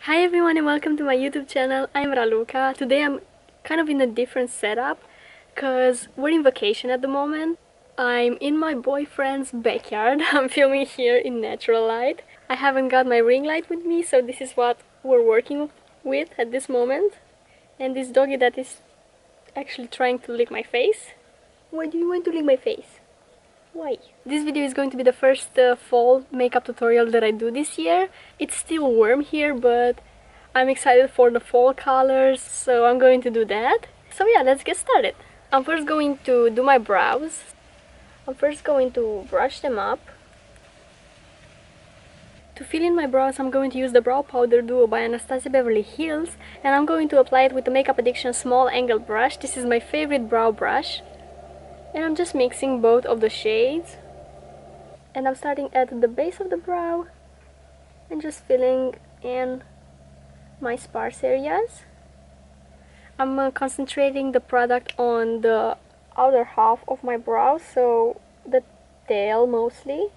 Hi everyone and welcome to my YouTube channel. I'm Raluca. Today I'm kind of in a different setup because we're in vacation at the moment. I'm in my boyfriend's backyard. I'm filming here in natural light. I haven't got my ring light with me so this is what we're working with at this moment. And this doggy that is actually trying to lick my face. Why do you want to lick my face? Why? This video is going to be the first uh, fall makeup tutorial that I do this year. It's still warm here, but I'm excited for the fall colors, so I'm going to do that. So yeah, let's get started. I'm first going to do my brows. I'm first going to brush them up. To fill in my brows, I'm going to use the Brow Powder Duo by Anastasia Beverly Hills and I'm going to apply it with the Makeup Addiction Small Angle Brush. This is my favorite brow brush and I'm just mixing both of the shades. And I'm starting at the base of the brow and just filling in my sparse areas. I'm uh, concentrating the product on the outer half of my brow so the tail mostly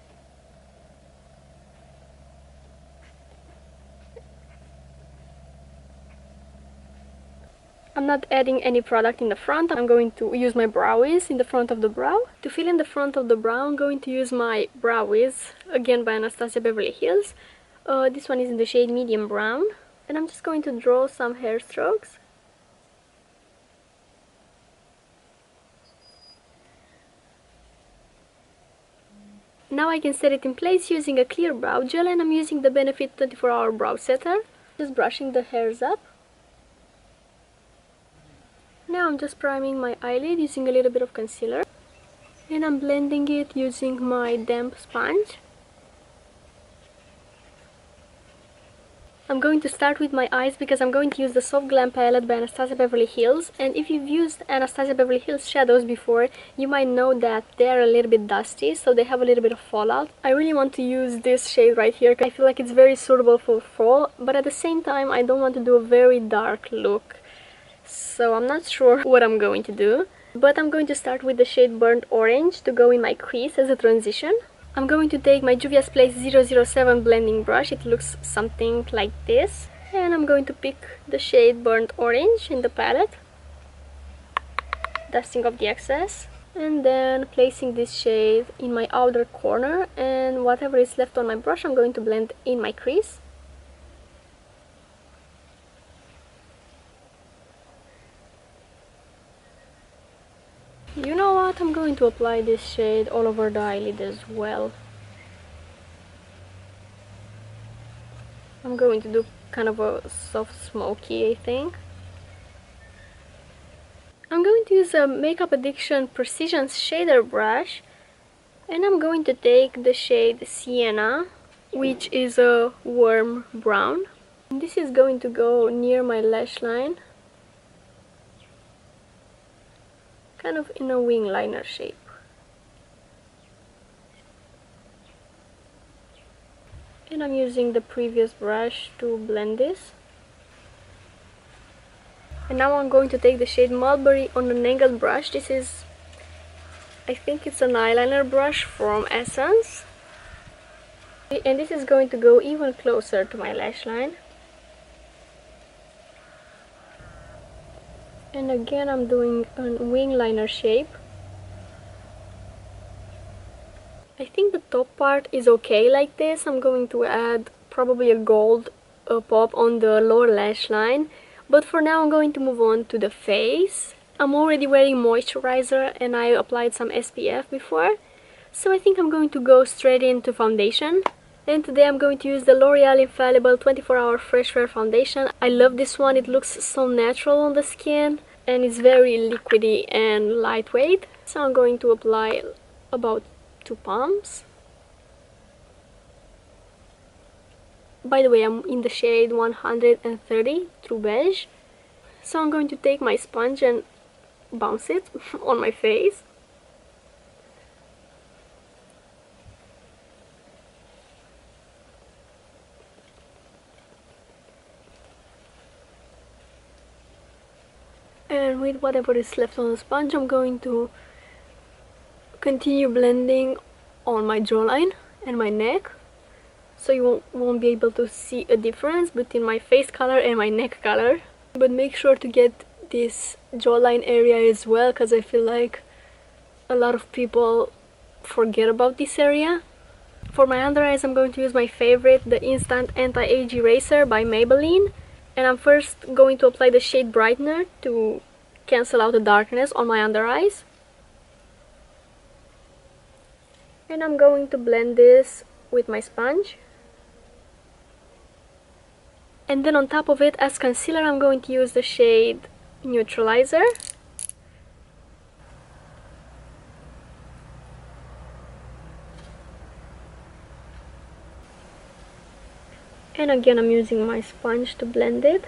I'm not adding any product in the front. I'm going to use my Brow in the front of the brow. To fill in the front of the brow, I'm going to use my Brow again by Anastasia Beverly Hills. Uh, this one is in the shade medium brown. And I'm just going to draw some hair strokes. Now I can set it in place using a clear brow gel and I'm using the Benefit 24 Hour Brow Setter. Just brushing the hairs up. Now I'm just priming my eyelid using a little bit of concealer and I'm blending it using my damp sponge. I'm going to start with my eyes because I'm going to use the Soft Glam palette by Anastasia Beverly Hills and if you've used Anastasia Beverly Hills shadows before you might know that they're a little bit dusty so they have a little bit of fallout. I really want to use this shade right here because I feel like it's very suitable for fall but at the same time I don't want to do a very dark look so I'm not sure what I'm going to do but I'm going to start with the shade burnt orange to go in my crease as a transition. I'm going to take my Juvia's Place 007 blending brush. It looks something like this. And I'm going to pick the shade burnt orange in the palette. Dusting off the excess. And then placing this shade in my outer corner. And whatever is left on my brush I'm going to blend in my crease You know what, I'm going to apply this shade all over the eyelid as well. I'm going to do kind of a soft smoky, I think. I'm going to use a Makeup Addiction Precision Shader Brush and I'm going to take the shade Sienna, which is a warm brown. This is going to go near my lash line kind of in a wing liner shape. And I'm using the previous brush to blend this. And now I'm going to take the shade Mulberry on an angled brush. This is, I think it's an eyeliner brush from Essence. And this is going to go even closer to my lash line. And again I'm doing a wing liner shape. I think the top part is okay like this. I'm going to add probably a gold uh, pop on the lower lash line. But for now I'm going to move on to the face. I'm already wearing moisturizer and I applied some SPF before. So I think I'm going to go straight into foundation. And today I'm going to use the L'Oreal Infallible 24 Hour Fresh Wear Foundation. I love this one, it looks so natural on the skin and it's very liquidy and lightweight. So I'm going to apply about two pumps. By the way, I'm in the shade 130 True Beige. So I'm going to take my sponge and bounce it on my face. and with whatever is left on the sponge I'm going to continue blending on my jawline and my neck so you won't, won't be able to see a difference between my face color and my neck color. But make sure to get this jawline area as well because I feel like a lot of people forget about this area. For my under eyes I'm going to use my favorite the instant anti-age eraser by Maybelline. And I'm first going to apply the shade brightener to cancel out the darkness on my under eyes. And I'm going to blend this with my sponge. And then on top of it as concealer I'm going to use the shade neutralizer. And again I'm using my sponge to blend it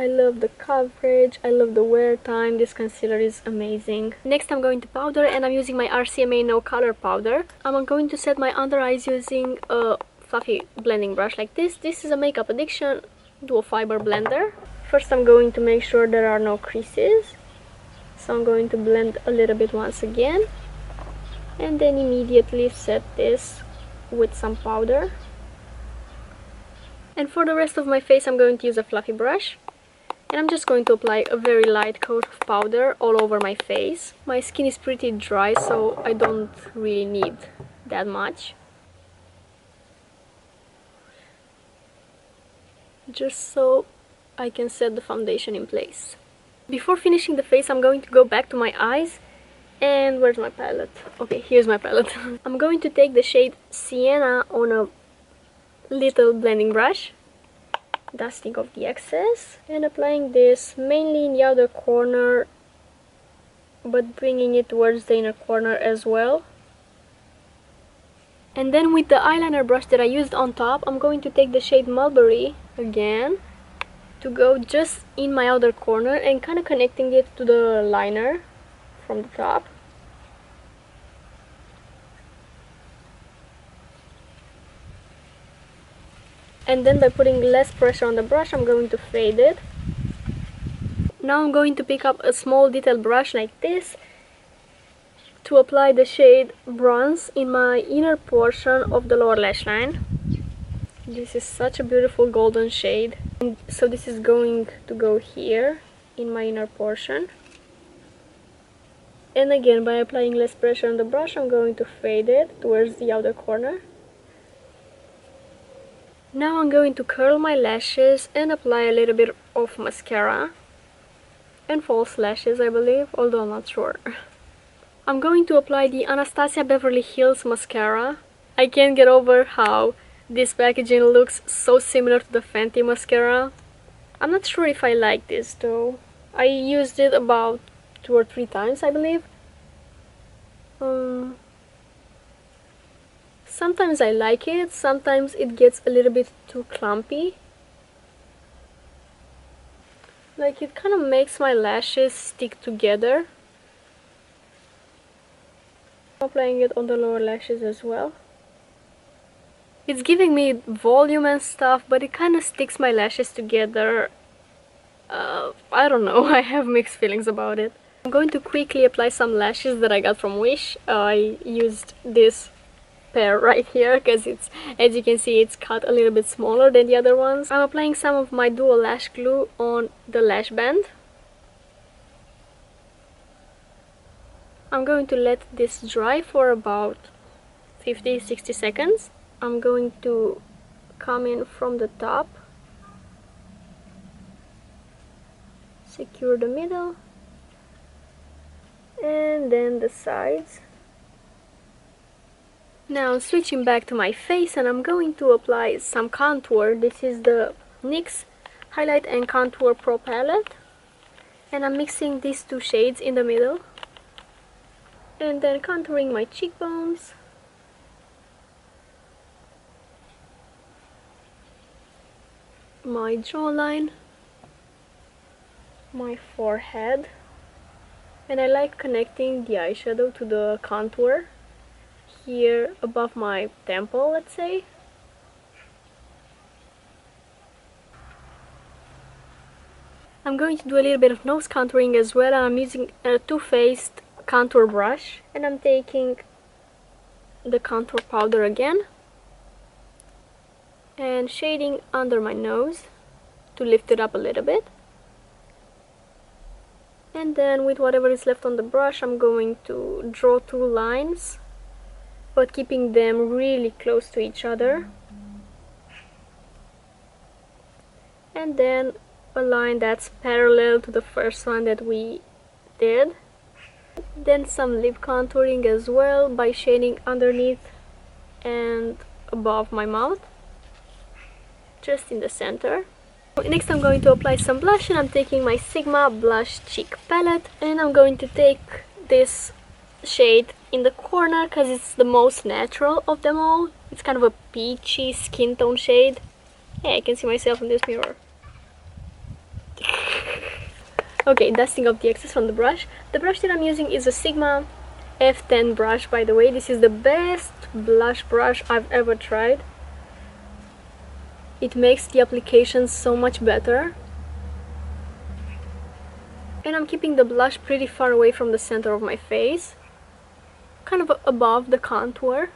I love the coverage, I love the wear time, this concealer is amazing. Next I'm going to powder and I'm using my RCMA No Color powder. I'm going to set my under eyes using a fluffy blending brush like this. This is a Makeup Addiction Dual Fiber Blender. First I'm going to make sure there are no creases. So I'm going to blend a little bit once again. And then immediately set this with some powder. And for the rest of my face I'm going to use a fluffy brush and I'm just going to apply a very light coat of powder all over my face. My skin is pretty dry so I don't really need that much. Just so I can set the foundation in place. Before finishing the face I'm going to go back to my eyes and where's my palette? Okay, here's my palette. I'm going to take the shade Sienna on a little blending brush dusting off the excess and applying this mainly in the outer corner but bringing it towards the inner corner as well. And then with the eyeliner brush that I used on top I'm going to take the shade Mulberry again to go just in my outer corner and kind of connecting it to the liner from the top and then by putting less pressure on the brush I'm going to fade it. Now I'm going to pick up a small detail brush like this to apply the shade bronze in my inner portion of the lower lash line. This is such a beautiful golden shade. And so this is going to go here in my inner portion. And again by applying less pressure on the brush I'm going to fade it towards the outer corner now I'm going to curl my lashes and apply a little bit of mascara and false lashes I believe, although I'm not sure. I'm going to apply the Anastasia Beverly Hills mascara. I can't get over how this packaging looks so similar to the Fenty mascara. I'm not sure if I like this though. I used it about two or three times I believe. Um, Sometimes I like it, sometimes it gets a little bit too clumpy. Like it kind of makes my lashes stick together. Applying it on the lower lashes as well. It's giving me volume and stuff, but it kind of sticks my lashes together. Uh, I don't know, I have mixed feelings about it. I'm going to quickly apply some lashes that I got from Wish. Uh, I used this pair right here because it's as you can see it's cut a little bit smaller than the other ones. I'm applying some of my dual lash glue on the lash band. I'm going to let this dry for about 50-60 seconds. I'm going to come in from the top, secure the middle, and then the sides. Now switching back to my face and I'm going to apply some contour. This is the NYX Highlight and Contour Pro Palette. And I'm mixing these two shades in the middle. And then contouring my cheekbones. My jawline. My forehead. And I like connecting the eyeshadow to the contour here above my temple, let's say. I'm going to do a little bit of nose contouring as well I'm using a Too Faced contour brush and I'm taking the contour powder again and shading under my nose to lift it up a little bit and then with whatever is left on the brush I'm going to draw two lines but keeping them really close to each other. And then a line that's parallel to the first one that we did. Then some lip contouring as well by shading underneath and above my mouth just in the center. Next I'm going to apply some blush and I'm taking my Sigma blush cheek palette and I'm going to take this shade in the corner because it's the most natural of them all it's kind of a peachy skin tone shade yeah I can see myself in this mirror Okay, dusting off the excess from the brush. The brush that I'm using is a Sigma F10 brush, by the way. This is the best blush brush I've ever tried. It makes the application so much better. And I'm keeping the blush pretty far away from the center of my face. Kind of above the contour.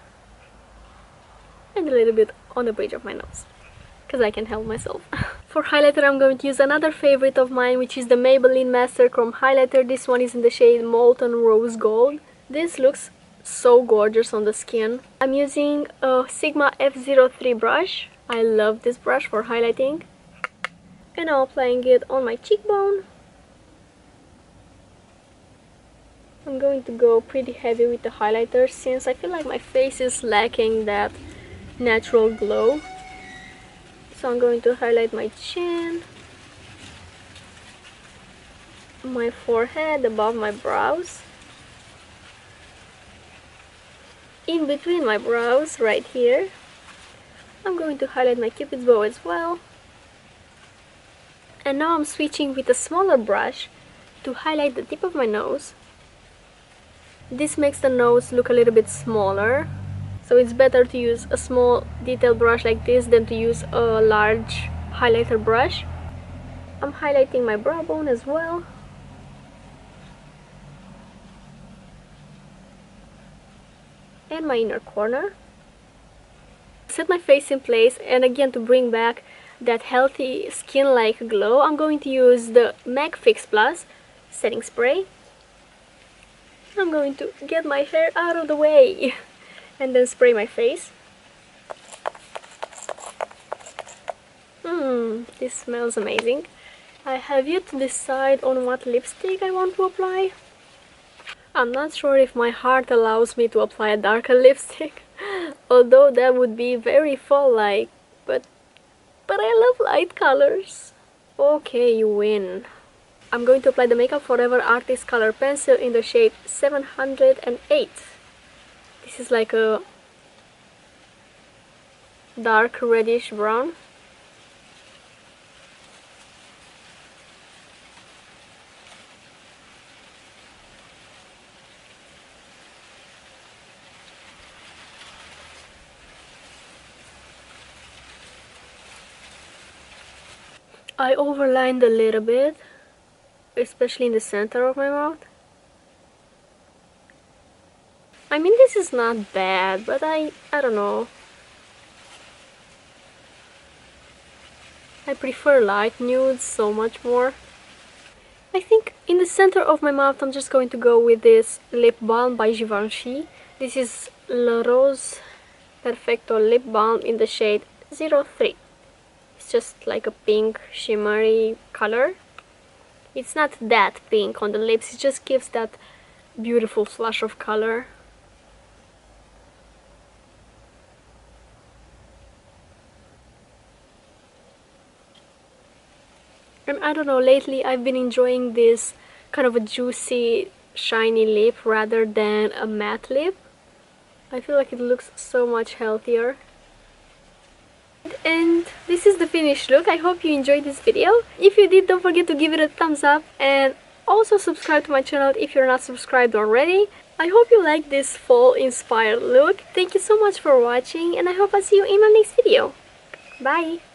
And a little bit on the bridge of my nose. Because I can help myself. For highlighter I'm going to use another favorite of mine which is the Maybelline Master Chrome Highlighter. This one is in the shade Molten Rose Gold. This looks so gorgeous on the skin. I'm using a Sigma F03 brush. I love this brush for highlighting. And I'm applying it on my cheekbone. I'm going to go pretty heavy with the highlighter since I feel like my face is lacking that natural glow. So I'm going to highlight my chin my forehead above my brows. In between my brows right here I'm going to highlight my cupid's bow as well. And now I'm switching with a smaller brush to highlight the tip of my nose this makes the nose look a little bit smaller. So it's better to use a small detail brush like this than to use a large highlighter brush. I'm highlighting my brow bone as well. And my inner corner. Set my face in place and again to bring back that healthy skin-like glow I'm going to use the MAC Fix Plus setting spray I'm going to get my hair out of the way and then spray my face. Hmm, this smells amazing. I have yet to decide on what lipstick I want to apply. I'm not sure if my heart allows me to apply a darker lipstick, although that would be very fall-like, but, but I love light colors. Okay, you win. I'm going to apply the Makeup Forever Artist Color Pencil in the shade 708 this is like a dark reddish brown. I overlined a little bit especially in the center of my mouth I mean, this is not bad, but I, I don't know. I prefer light nudes so much more. I think in the center of my mouth I'm just going to go with this lip balm by Givenchy. This is La Rose Perfecto lip balm in the shade 03. It's just like a pink shimmery color. It's not that pink on the lips, it just gives that beautiful flush of color. and I don't know lately I've been enjoying this kind of a juicy shiny lip rather than a matte lip I feel like it looks so much healthier and this is the finished look. I hope you enjoyed this video. If you did don't forget to give it a thumbs up and also subscribe to my channel if you're not subscribed already. I hope you like this fall inspired look. Thank you so much for watching and I hope I see you in my next video. Bye